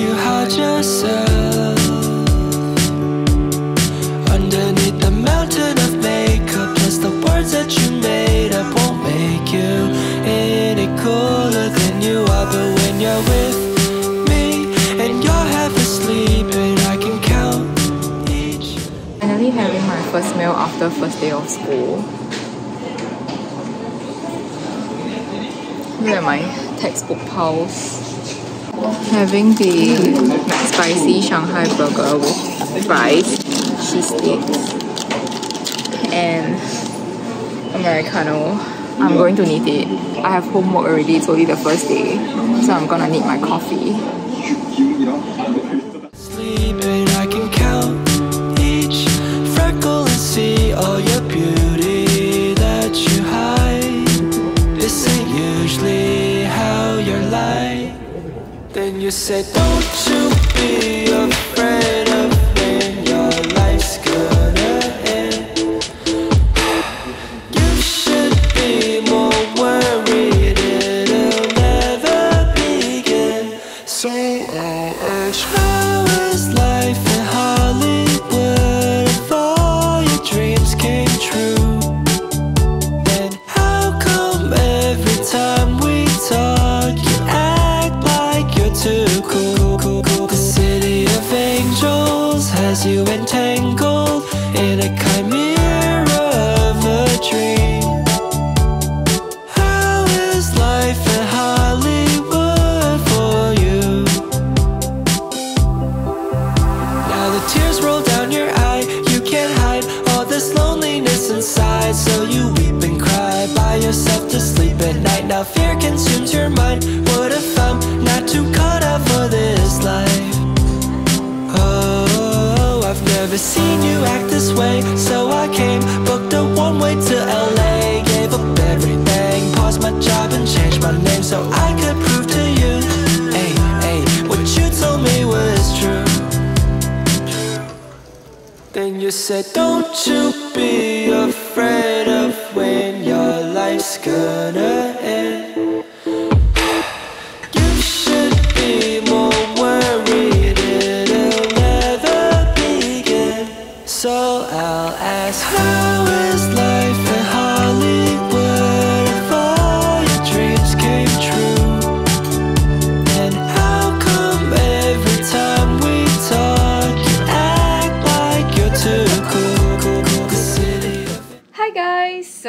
you hide yourself Underneath the mountain of makeup. The words that you made up won't make you any cooler than you are. You're with me and you're And I can count each Finally having my first meal after first day of school. Look at my textbook piles. Having the spicy Shanghai burger with fries, cheese sticks, and Americano. I'm going to need it. I have homework already, it's only the first day, so I'm gonna need my coffee. In a said, Don't you be afraid of when your life's gonna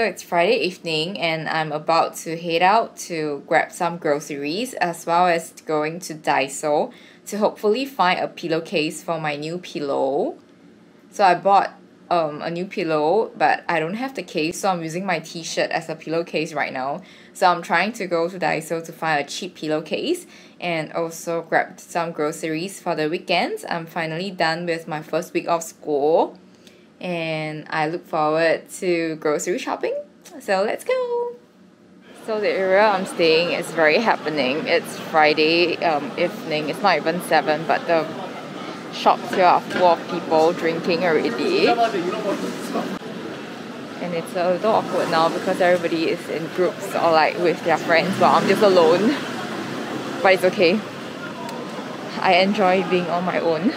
So it's Friday evening and I'm about to head out to grab some groceries as well as going to Daiso to hopefully find a pillowcase for my new pillow. So I bought um, a new pillow but I don't have the case so I'm using my t-shirt as a pillowcase right now. So I'm trying to go to Daiso to find a cheap pillowcase and also grab some groceries for the weekends. I'm finally done with my first week of school and I look forward to grocery shopping. So let's go. So the area I'm staying is very happening. It's Friday um, evening. It's not even seven, but the shops here are full of people drinking already. And it's a little awkward now because everybody is in groups or like with their friends, but I'm just alone. But it's okay. I enjoy being on my own.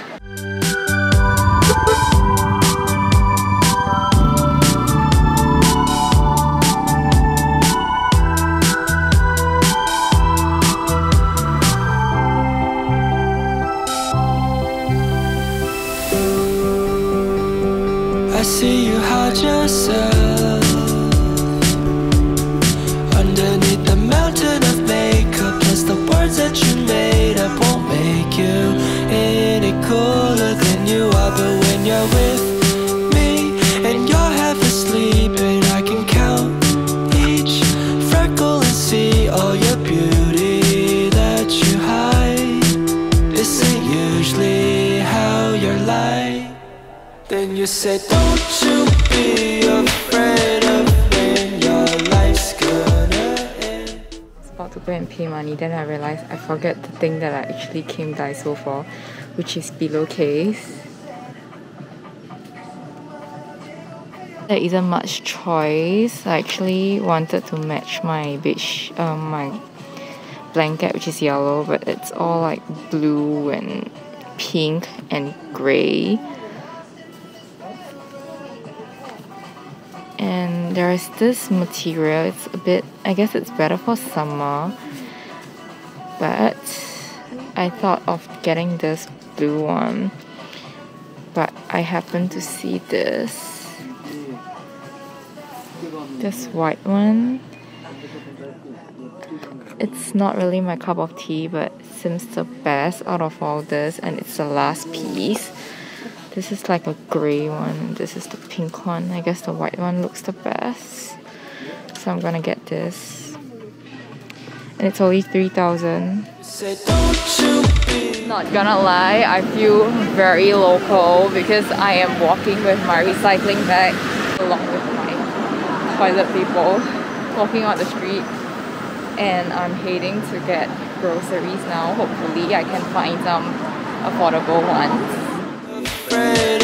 You said, Don't you be afraid of when your life's gonna end. I was about to go and pay money, then I realized I forget the thing that I actually came Daiso for, which is pillowcase. There isn't much choice. I actually wanted to match my beige, um, my blanket, which is yellow, but it's all like blue and pink and grey. And there is this material it's a bit i guess it's better for summer but i thought of getting this blue one but i happen to see this this white one. It's not really my cup of tea, but seems the best out of all this, and it's the last piece. This is like a grey one. This is the pink one. I guess the white one looks the best. So I'm gonna get this. And it's only 3000 Not gonna lie, I feel very local because I am walking with my recycling bag along with my toilet people walking on the street and I'm heading to get groceries now. Hopefully I can find some affordable ones afraid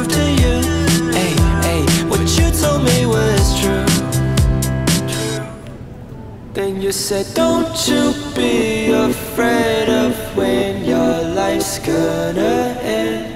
said, don't you be afraid of when your life's gonna end